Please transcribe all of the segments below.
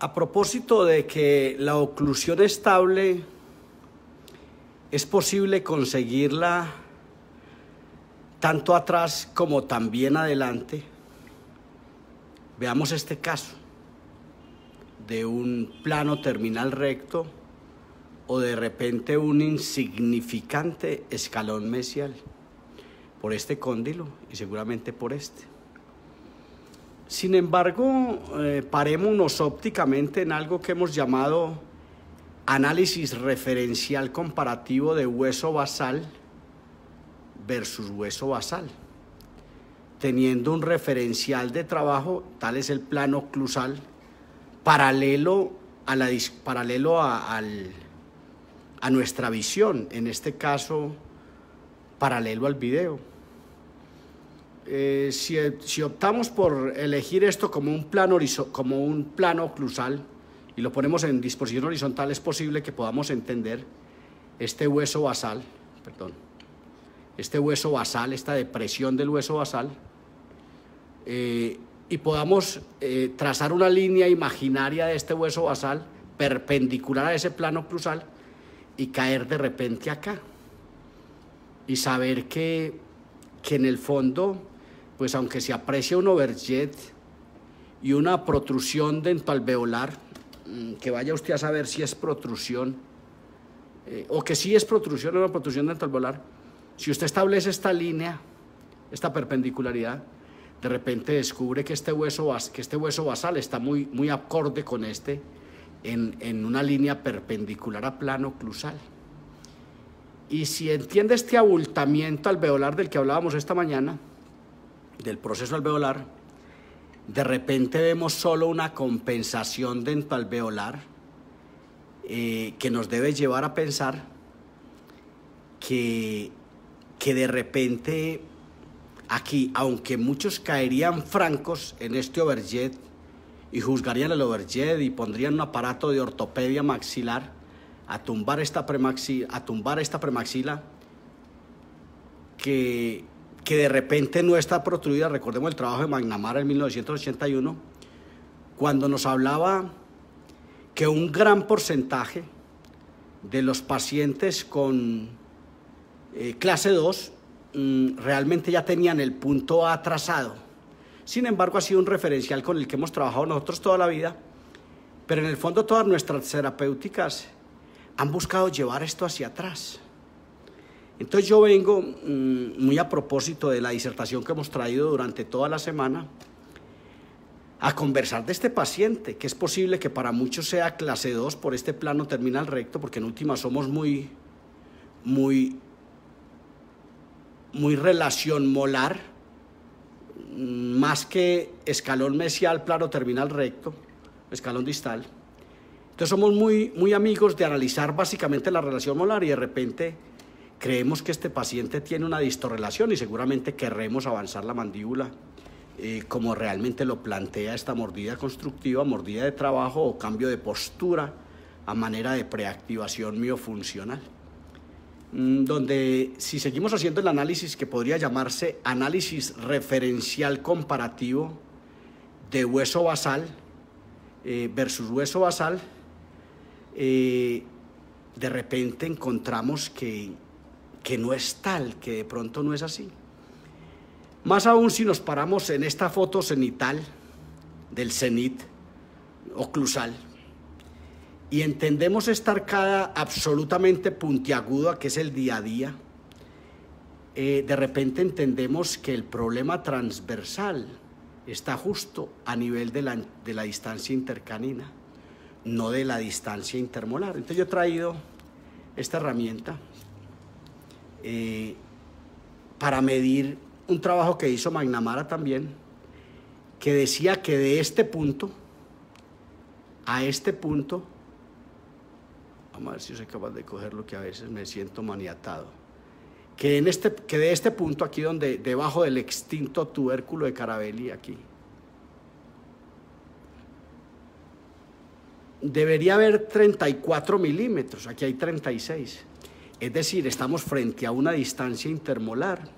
A propósito de que la oclusión estable es posible conseguirla tanto atrás como también adelante, veamos este caso de un plano terminal recto o de repente un insignificante escalón mesial por este cóndilo y seguramente por este. Sin embargo, eh, parémonos ópticamente en algo que hemos llamado análisis referencial comparativo de hueso basal versus hueso basal, teniendo un referencial de trabajo, tal es el plano oclusal, paralelo a, la, paralelo a, a nuestra visión, en este caso paralelo al video. Eh, si, si, optamos por elegir esto como un plano, como un plano oclusal y lo ponemos en disposición horizontal, es posible que podamos entender este hueso basal, perdón, este hueso basal, esta depresión del hueso basal, eh, y podamos eh, trazar una línea imaginaria de este hueso basal perpendicular a ese plano oclusal y caer de repente acá. Y saber que, que en el fondo pues aunque se aprecia un overjet y una protrusión alveolar, mm, que vaya usted a saber si es protrusión, eh, o que sí es protrusión o no protrusión alveolar, si usted establece esta línea, esta perpendicularidad, de repente descubre que este hueso, que este hueso basal está muy, muy acorde con este en, en una línea perpendicular a plano oclusal. Y si entiende este abultamiento alveolar del que hablábamos esta mañana, del proceso alveolar, de repente vemos solo una compensación dentro alveolar eh, que nos debe llevar a pensar que, que de repente aquí, aunque muchos caerían francos en este overjet y juzgarían el overjet y pondrían un aparato de ortopedia maxilar a tumbar esta, premaxila, a tumbar esta premaxila, que que de repente no está protruida, recordemos el trabajo de Magnamara en 1981, cuando nos hablaba que un gran porcentaje de los pacientes con eh, clase 2 mm, realmente ya tenían el punto A. Sin embargo, ha sido un referencial con el que hemos trabajado nosotros toda la vida, pero en el fondo todas nuestras terapéuticas han buscado llevar esto hacia atrás. Entonces yo vengo mm, muy a propósito de la disertación que hemos traído durante toda la semana a conversar de este paciente, que es posible que para muchos sea clase 2 por este plano terminal recto, porque en última somos muy, muy, muy relación molar, mm, más que escalón mesial, plano terminal recto, escalón distal. Entonces somos muy, muy amigos de analizar básicamente la relación molar y de repente Creemos que este paciente tiene una distorrelación y seguramente querremos avanzar la mandíbula eh, como realmente lo plantea esta mordida constructiva, mordida de trabajo o cambio de postura a manera de preactivación miofuncional. Mm, donde si seguimos haciendo el análisis que podría llamarse análisis referencial comparativo de hueso basal eh, versus hueso basal, eh, de repente encontramos que que no es tal, que de pronto no es así. Más aún si nos paramos en esta foto cenital del cenit oclusal y entendemos esta arcada absolutamente puntiaguda que es el día a día, eh, de repente entendemos que el problema transversal está justo a nivel de la, de la distancia intercanina, no de la distancia intermolar. Entonces yo he traído esta herramienta eh, para medir un trabajo que hizo Magnamara también, que decía que de este punto a este punto, vamos a ver si soy capaz de coger lo que a veces me siento maniatado, que, en este, que de este punto aquí donde, debajo del extinto tubérculo de Carabelli, aquí, debería haber 34 milímetros, aquí hay 36. Es decir, estamos frente a una distancia intermolar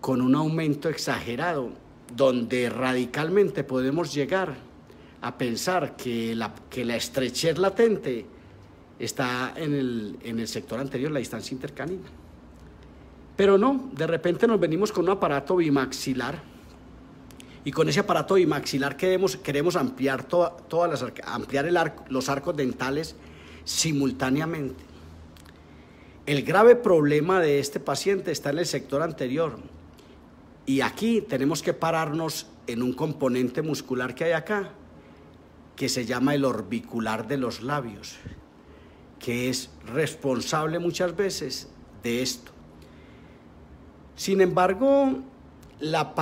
con un aumento exagerado, donde radicalmente podemos llegar a pensar que la, que la estrechez latente está en el, en el sector anterior, la distancia intercanina. Pero no, de repente nos venimos con un aparato bimaxilar y con ese aparato bimaxilar queremos, queremos ampliar, todas las, ampliar el los arcos dentales simultáneamente. El grave problema de este paciente está en el sector anterior y aquí tenemos que pararnos en un componente muscular que hay acá, que se llama el orbicular de los labios, que es responsable muchas veces de esto. Sin embargo, la,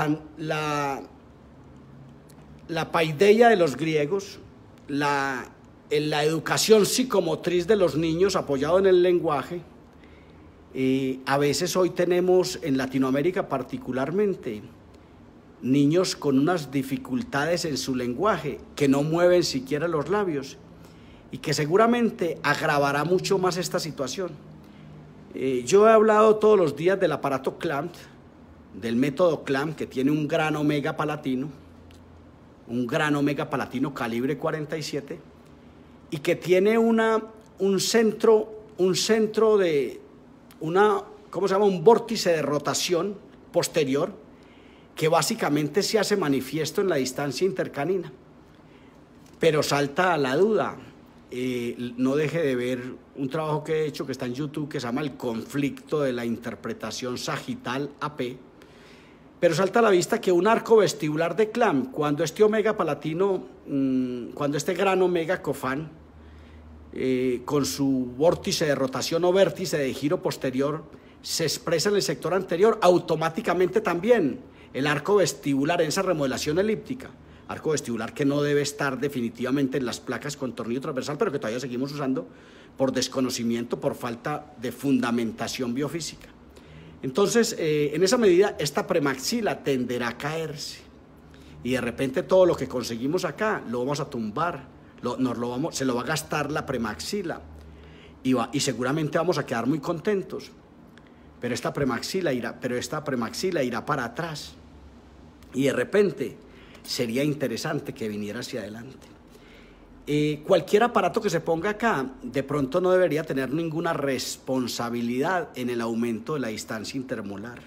paideia de los griegos, la, la educación psicomotriz de los niños apoyado en el lenguaje, eh, a veces hoy tenemos en Latinoamérica particularmente niños con unas dificultades en su lenguaje que no mueven siquiera los labios y que seguramente agravará mucho más esta situación. Eh, yo he hablado todos los días del aparato CLAMP, del método CLAMP que tiene un gran omega palatino, un gran omega palatino calibre 47 y que tiene una, un centro, un centro de, una, ¿cómo se llama? Un vórtice de rotación posterior que básicamente se hace manifiesto en la distancia intercanina. Pero salta a la duda, eh, no deje de ver un trabajo que he hecho que está en YouTube que se llama El conflicto de la interpretación sagital AP. Pero salta a la vista que un arco vestibular de Clam, cuando este omega palatino, mm, cuando este gran omega cofán, eh, con su vórtice de rotación o vértice de giro posterior se expresa en el sector anterior, automáticamente también. El arco vestibular en esa remodelación elíptica, arco vestibular que no debe estar definitivamente en las placas con tornillo transversal, pero que todavía seguimos usando por desconocimiento, por falta de fundamentación biofísica. Entonces, eh, en esa medida, esta premaxila tenderá a caerse. Y de repente todo lo que conseguimos acá lo vamos a tumbar nos lo vamos, se lo va a gastar la premaxila y, y seguramente vamos a quedar muy contentos. Pero esta premaxila irá, pero esta premaxila irá para atrás y de repente sería interesante que viniera hacia adelante. Eh, cualquier aparato que se ponga acá, de pronto no debería tener ninguna responsabilidad en el aumento de la distancia intermolar.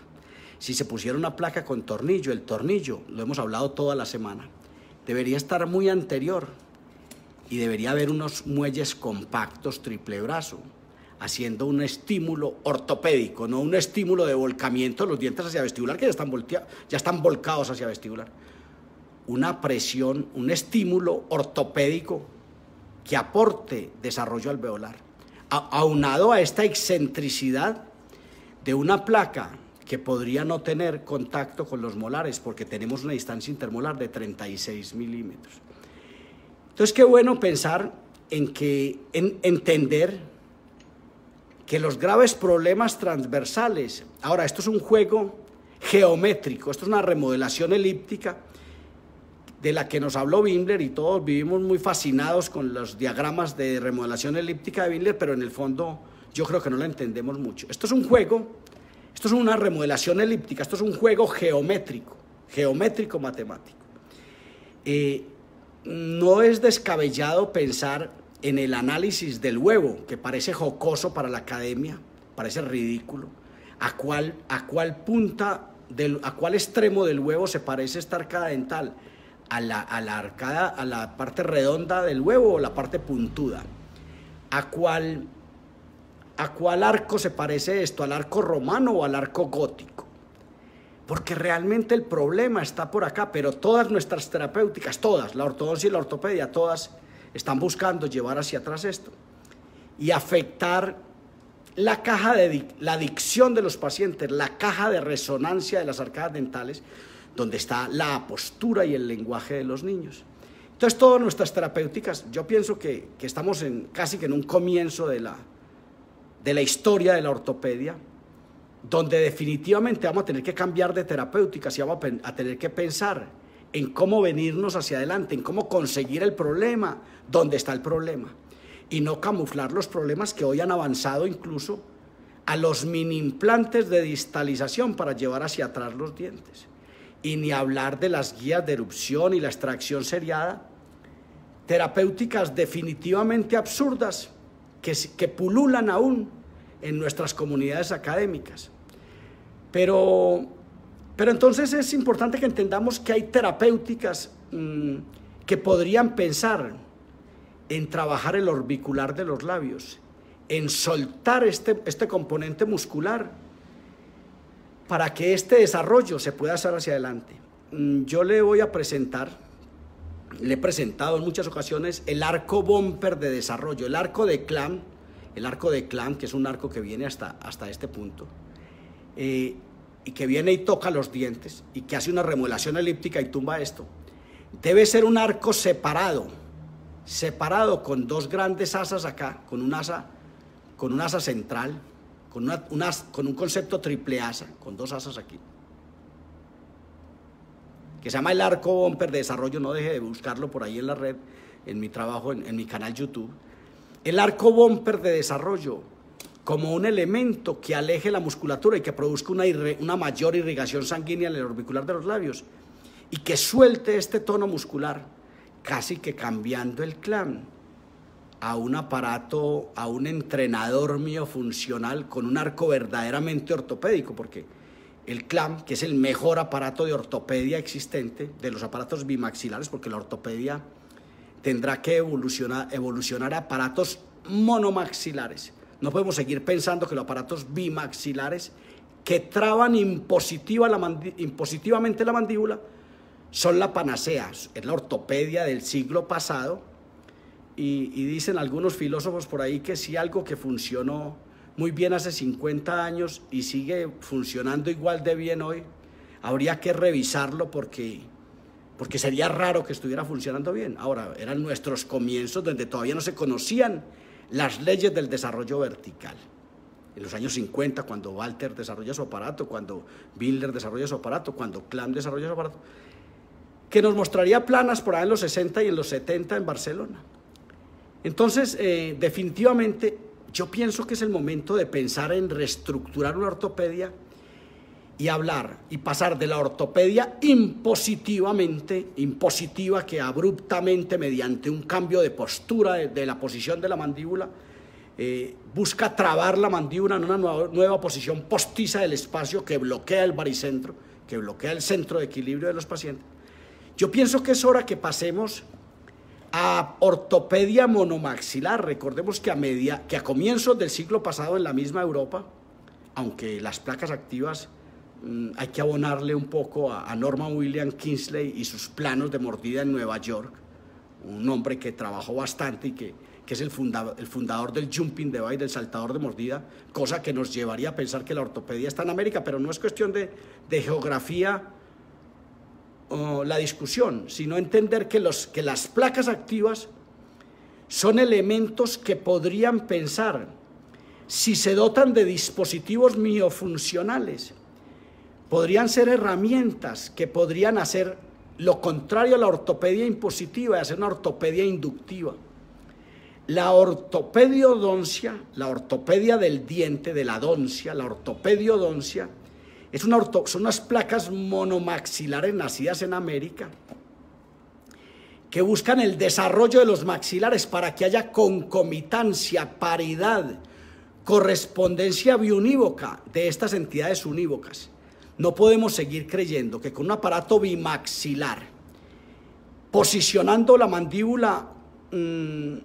Si se pusiera una placa con tornillo, el tornillo, lo hemos hablado toda la semana, debería estar muy anterior y debería haber unos muelles compactos triple brazo, haciendo un estímulo ortopédico, no un estímulo de volcamiento de los dientes hacia vestibular, que ya están, ya están volcados hacia vestibular. Una presión, un estímulo ortopédico que aporte desarrollo alveolar. aunado a esta excentricidad de una placa que podría no tener contacto con los molares, porque tenemos una distancia intermolar de 36 milímetros. Entonces, qué bueno pensar en que, en entender que los graves problemas transversales, ahora esto es un juego geométrico, esto es una remodelación elíptica de la que nos habló Wimler y todos vivimos muy fascinados con los diagramas de remodelación elíptica de Wimler, pero en el fondo yo creo que no la entendemos mucho. Esto es un juego, esto es una remodelación elíptica, esto es un juego geométrico, geométrico matemático. Eh, no es descabellado pensar en el análisis del huevo, que parece jocoso para la academia, parece ridículo, a cuál, a cuál punta, del, a cuál extremo del huevo se parece esta arcada dental, a la, a la arcada, a la parte redonda del huevo o la parte puntuda, a cuál, a cuál arco se parece esto, al arco romano o al arco gótico. Porque realmente el problema está por acá, pero todas nuestras terapéuticas, todas, la ortodoncia y la ortopedia, todas están buscando llevar hacia atrás esto y afectar la caja de la dicción de los pacientes, la caja de resonancia de las arcadas dentales, donde está la postura y el lenguaje de los niños. Entonces, todas nuestras terapéuticas, yo pienso que, estamos en, casi que en un comienzo de la, de la historia de la ortopedia, donde definitivamente vamos a tener que cambiar de terapéutica, y vamos a tener que pensar en cómo venirnos hacia adelante, en cómo conseguir el problema, dónde está el problema, y no camuflar los problemas que hoy han avanzado incluso a los mini implantes de distalización para llevar hacia atrás los dientes. Y ni hablar de las guías de erupción y la extracción seriada, terapéuticas definitivamente absurdas que, que pululan aún en nuestras comunidades académicas. Pero, pero entonces es importante que entendamos que hay terapéuticas mm, que podrían pensar en trabajar el orbicular de los labios, en soltar este, este componente muscular para que este desarrollo se pueda hacer hacia adelante. Mm, yo le voy a presentar, le he presentado en muchas ocasiones el arco bumper de desarrollo, el arco de clam, el arco de clam, que es un arco que viene hasta, hasta este punto, eh, y que viene y toca los dientes, y que hace una remodelación elíptica y tumba esto. Debe ser un arco separado, separado con dos grandes asas acá, con un asa, con un asa central, con, una, con un concepto triple asa, con dos asas aquí, que se llama el arco bumper de desarrollo, no deje de buscarlo por ahí en la red, en mi trabajo, en, mi canal YouTube. El arco bumper de desarrollo como un elemento que aleje la musculatura y que produzca una, mayor irrigación sanguínea en el orbicular de los labios y que suelte este tono muscular, casi que cambiando el clan a un aparato, a un entrenador mío funcional con un arco verdaderamente ortopédico, porque el CLAM, que es el mejor aparato de ortopedia existente, de los aparatos bimaxilares, porque la ortopedia tendrá que evolucionar, evolucionar aparatos monomaxilares. No podemos seguir pensando que los aparatos bimaxilares que traban impositiva la impositivamente la mandíbula son la panacea, es la ortopedia del siglo pasado, y, dicen algunos filósofos por ahí que si algo que funcionó muy bien hace 50 años y sigue funcionando igual de bien hoy, habría que revisarlo porque, porque sería raro que estuviera funcionando bien. Ahora, eran nuestros comienzos donde todavía no se conocían las leyes del desarrollo vertical. En los años 50, cuando Walter desarrolla su aparato, cuando Biller desarrolla su aparato, cuando Klam desarrolla su aparato, que nos mostraría planas por ahí en los 60 y en los 70 en Barcelona. Entonces, eh, definitivamente, yo pienso que es el momento de pensar en reestructurar una ortopedia y hablar y pasar de la ortopedia impositivamente, impositiva que abruptamente mediante un cambio de postura de, la posición de la mandíbula eh, busca trabar la mandíbula en una nueva, nueva, posición postiza del espacio que bloquea el baricentro, que bloquea el centro de equilibrio de los pacientes. Yo pienso que es hora que pasemos a ortopedia monomaxilar. Recordemos que a, media, que a comienzos del siglo pasado en la misma Europa, aunque las placas activas hay que abonarle un poco a, Norman William Kingsley y sus planos de mordida en Nueva York, un hombre que trabajó bastante y que, que es el, fundador del jumping device, del saltador de mordida, cosa que nos llevaría a pensar que la ortopedia está en América, pero no es cuestión de, de geografía la discusión, sino entender que, los, que las placas activas son elementos que podrían pensar, si se dotan de dispositivos miofuncionales, podrían ser herramientas que podrían hacer lo contrario a la ortopedia impositiva, y hacer una ortopedia inductiva. La ortopediodoncia, la ortopedia del diente, de la doncia, la ortopediodoncia, es una son unas placas monomaxilares nacidas en América que buscan el desarrollo de los maxilares para que haya concomitancia, paridad, correspondencia biunívoca de estas entidades unívocas. No podemos seguir creyendo que con un aparato bimaxilar, posicionando la mandíbula mm,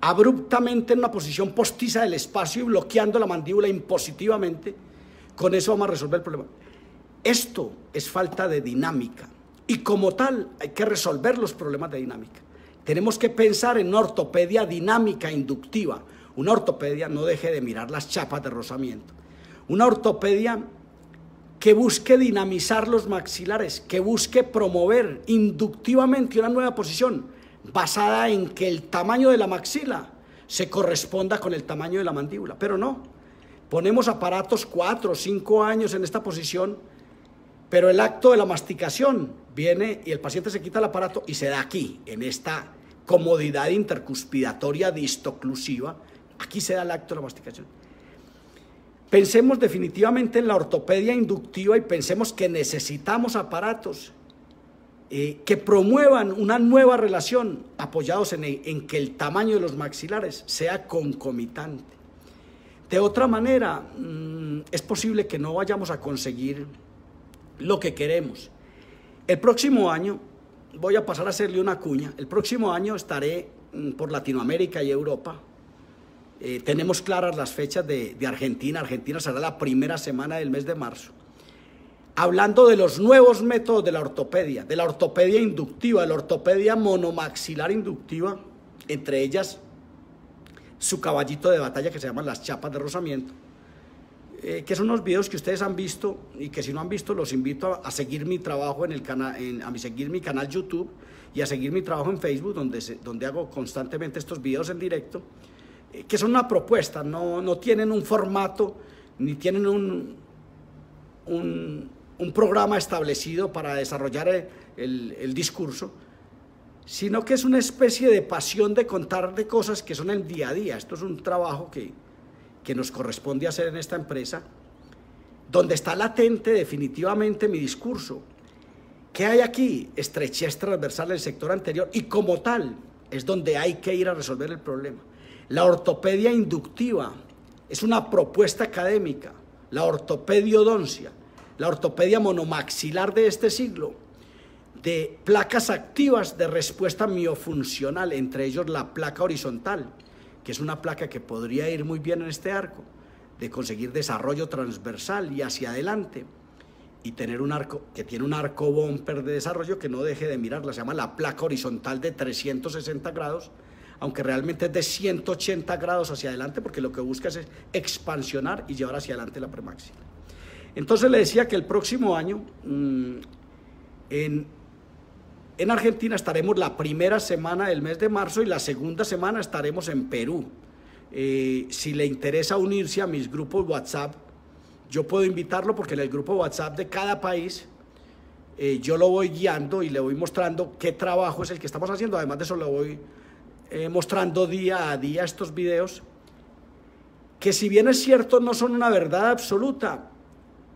abruptamente en una posición postiza del espacio y bloqueando la mandíbula impositivamente, con eso vamos a resolver el problema. Esto es falta de dinámica y como tal hay que resolver los problemas de dinámica. Tenemos que pensar en una ortopedia dinámica, inductiva. Una ortopedia, no deje de mirar las chapas de rozamiento. Una ortopedia que busque dinamizar los maxilares, que busque promover inductivamente una nueva posición basada en que el tamaño de la maxila se corresponda con el tamaño de la mandíbula. Pero no, Ponemos aparatos cuatro o cinco años en esta posición, pero el acto de la masticación viene y el paciente se quita el aparato y se da aquí, en esta comodidad intercuspidatoria distoclusiva. Aquí se da el acto de la masticación. Pensemos definitivamente en la ortopedia inductiva y pensemos que necesitamos aparatos eh, que promuevan una nueva relación apoyados en, en que el tamaño de los maxilares sea concomitante. De otra manera, mm, es posible que no vayamos a conseguir lo que queremos. El próximo año, voy a pasar a hacerle una cuña, el próximo año estaré mm, por Latinoamérica y Europa. Eh, tenemos claras las fechas de, de Argentina. Argentina será la primera semana del mes de marzo. Hablando de los nuevos métodos de la ortopedia, de la ortopedia inductiva, de la ortopedia monomaxilar inductiva, entre ellas su caballito de batalla que se llaman las chapas de rozamiento, eh, que son unos videos que ustedes han visto y que si no han visto los invito a, seguir mi trabajo en el canal, a seguir mi canal YouTube y a seguir mi trabajo en Facebook donde, donde hago constantemente estos videos en directo, que son una propuesta, no, no tienen un formato ni tienen un, un, programa establecido para desarrollar el, el, el discurso, sino que es una especie de pasión de contar de cosas que son el día a día. Esto es un trabajo que, que nos corresponde hacer en esta empresa, donde está latente definitivamente mi discurso. ¿Qué hay aquí? Estrechez transversal del sector anterior y como tal es donde hay que ir a resolver el problema. La ortopedia inductiva es una propuesta académica, la ortopediodoncia, la ortopedia monomaxilar de este siglo de placas activas de respuesta miofuncional, entre ellos la placa horizontal, que es una placa que podría ir muy bien en este arco, de conseguir desarrollo transversal y hacia adelante, y tener un arco que tiene un arco bumper de desarrollo que no deje de mirarla, se llama la placa horizontal de 360 grados, aunque realmente es de 180 grados hacia adelante, porque lo que busca es expansionar y llevar hacia adelante la premaxila. Entonces le decía que el próximo año, mmm, en en Argentina estaremos la primera semana del mes de marzo y la segunda semana estaremos en Perú. Eh, si le interesa unirse a mis grupos WhatsApp, yo puedo invitarlo porque en el grupo WhatsApp de cada país eh, yo lo voy guiando y le voy mostrando qué trabajo es el que estamos haciendo. Además de eso, le voy eh, mostrando día a día estos videos, que si bien es cierto no son una verdad absoluta,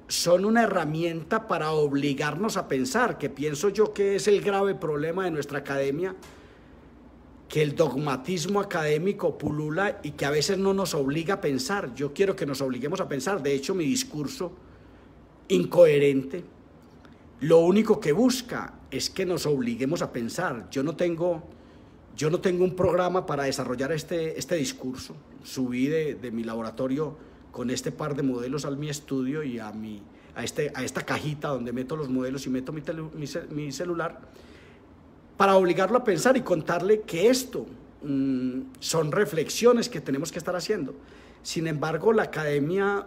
son una herramienta para obligarnos a pensar, que pienso yo que es el grave problema de nuestra academia, que el dogmatismo académico pulula y que a veces no nos obliga a pensar. Yo quiero que nos obliguemos a pensar. De hecho, mi discurso incoherente, lo único que busca es que nos obliguemos a pensar. Yo no tengo, yo no tengo un programa para desarrollar este, este discurso. Subí de, de mi laboratorio con este par de modelos al mi estudio y a, mi, a, este, a esta cajita donde meto los modelos y meto mi, mi, mi celular, para obligarlo a pensar y contarle que esto mmm, son reflexiones que tenemos que estar haciendo. Sin embargo, la academia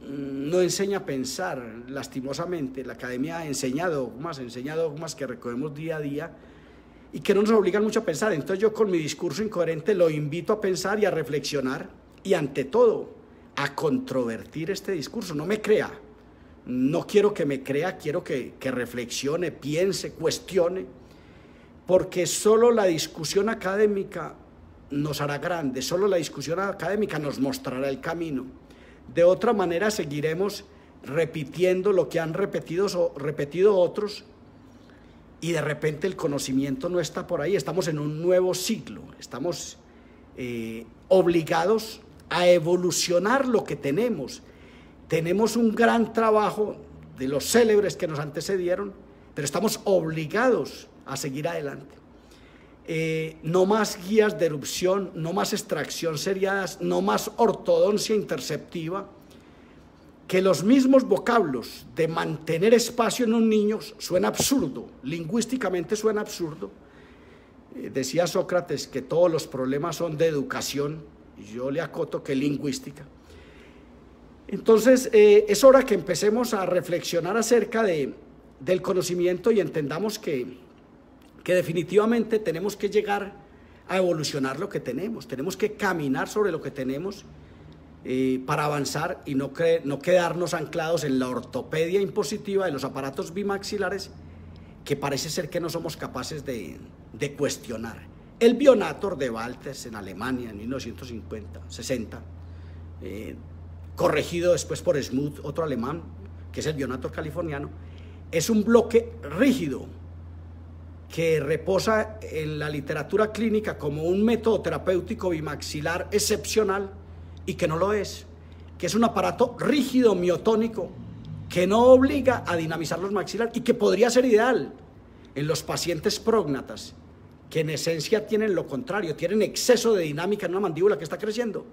mmm, no enseña a pensar, lastimosamente. La academia enseña dogmas, enseña dogmas que recogemos día a día y que no nos obligan mucho a pensar. Entonces yo con mi discurso incoherente lo invito a pensar y a reflexionar y ante todo a controvertir este discurso. No me crea. No quiero que me crea, quiero que, que reflexione, piense, cuestione, porque solo la discusión académica nos hará grande, solo la discusión académica nos mostrará el camino. De otra manera seguiremos repitiendo lo que han repetido, repetido otros y de repente el conocimiento no está por ahí. Estamos en un nuevo siglo, estamos eh, obligados a evolucionar lo que tenemos. Tenemos un gran trabajo de los célebres que nos antecedieron, pero estamos obligados a seguir adelante. Eh, no más guías de erupción, no más extracción seriadas, no más ortodoncia interceptiva, que los mismos vocablos de mantener espacio en un niño suena absurdo, lingüísticamente suena absurdo. Eh, decía Sócrates que todos los problemas son de educación, yo le acoto que lingüística. Entonces, eh, es hora que empecemos a reflexionar acerca de, del conocimiento y entendamos que, que definitivamente tenemos que llegar a evolucionar lo que tenemos, tenemos que caminar sobre lo que tenemos eh, para avanzar y no, no quedarnos anclados en la ortopedia impositiva de los aparatos bimaxilares que parece ser que no somos capaces de, cuestionar. El Bionator de Walters en Alemania en 1950, 60, eh, corregido después por Smuth, otro alemán, que es el Bionator californiano, es un bloque rígido que reposa en la literatura clínica como un método terapéutico bimaxilar excepcional y que no lo es, que es un aparato rígido miotónico que no obliga a dinamizar los maxilares y que podría ser ideal en los pacientes prógnatas, que en esencia tienen lo contrario, tienen exceso de dinámica en una mandíbula que está creciendo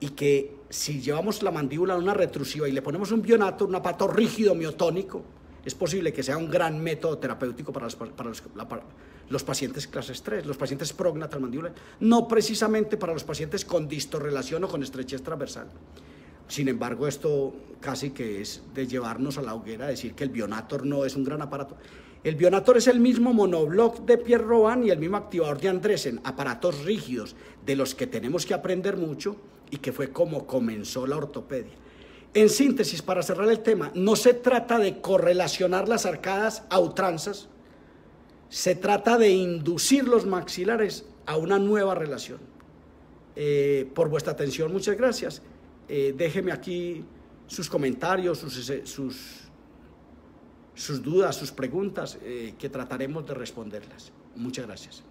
y que si llevamos la mandíbula a una retrusiva y le ponemos un bionato, un aparato rígido miotónico, es posible que sea un gran método terapéutico para los, para los pacientes clase 3, los pacientes prógnatas mandíbula, no precisamente para los pacientes con distorrelación o con estrechez transversal. Sin embargo, esto casi que es de llevarnos a la hoguera, decir que el Bionator no es un gran aparato. El Bionator es el mismo monobloc de Pierre Robin y el mismo activador de Andresen, aparatos rígidos de los que tenemos que aprender mucho y que fue como comenzó la ortopedia. En síntesis, para cerrar el tema, no se trata de correlacionar las arcadas a ultranzas, se trata de inducir los maxilares a una nueva relación. Eh, por vuestra atención, muchas gracias. Eh, déjeme aquí sus comentarios, sus, sus, dudas, sus preguntas, eh, que trataremos de responderlas. Muchas gracias.